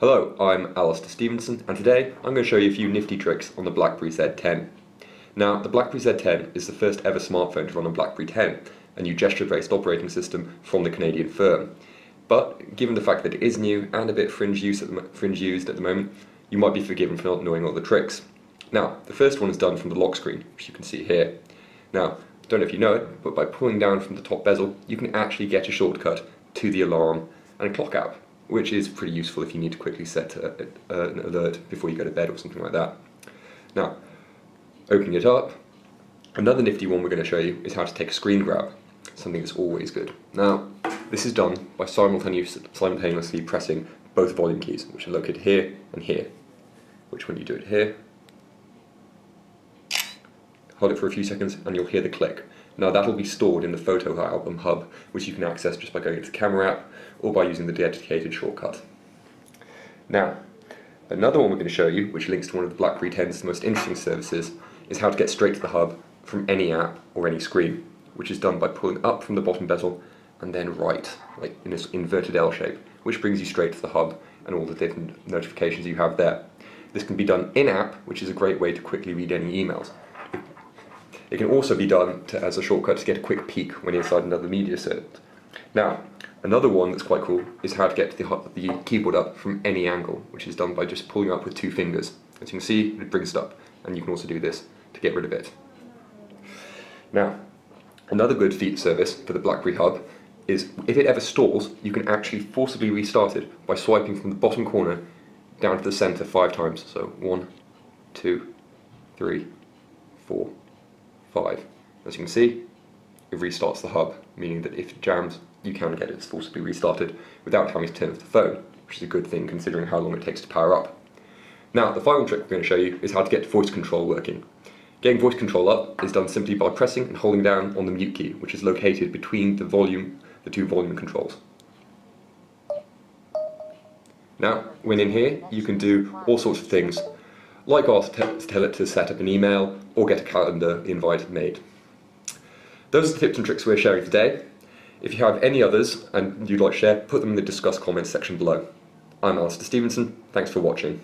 Hello, I'm Alastair Stevenson and today I'm going to show you a few nifty tricks on the BlackBerry Z10. Now, the BlackBerry Z10 is the first ever smartphone to run on BlackBerry 10, a new gesture-based operating system from the Canadian firm. But given the fact that it is new and a bit fringe, use the, fringe used at the moment, you might be forgiven for not knowing all the tricks. Now, the first one is done from the lock screen, which you can see here. Now, don't know if you know it, but by pulling down from the top bezel, you can actually get a shortcut to the alarm and clock app which is pretty useful if you need to quickly set a, a, an alert before you go to bed or something like that. Now, opening it up, another nifty one we're going to show you is how to take a screen grab, something that's always good. Now, this is done by simultaneously pressing both volume keys, which are located here and here, which when you do it here, hold it for a few seconds and you'll hear the click. Now that'll be stored in the photo album hub, which you can access just by going into the camera app or by using the dedicated shortcut. Now, another one we're going to show you, which links to one of the BlackBerry 10's most interesting services, is how to get straight to the hub from any app or any screen, which is done by pulling up from the bottom bezel and then right, like in this inverted L shape, which brings you straight to the hub and all the different notifications you have there. This can be done in-app, which is a great way to quickly read any emails. It can also be done to, as a shortcut to get a quick peek when you're inside another media set. Now, another one that's quite cool is how to get the, the keyboard up from any angle, which is done by just pulling up with two fingers. As you can see, it brings it up, and you can also do this to get rid of it. Now, another good feature service for the BlackBerry Hub is if it ever stalls, you can actually forcibly restart it by swiping from the bottom corner down to the center five times. So one, two, three, 5. As you can see, it restarts the hub, meaning that if it jams, you can get it forcibly restarted without having to turn off the phone, which is a good thing considering how long it takes to power up. Now, the final trick we're going to show you is how to get voice control working. Getting voice control up is done simply by pressing and holding down on the mute key, which is located between the volume, the two volume controls. Now, when in here, you can do all sorts of things like to tell it to set up an email or get a calendar invite made. Those are the tips and tricks we're sharing today. If you have any others and you'd like to share, put them in the Disqus comments section below. I'm Alastair Stevenson, thanks for watching.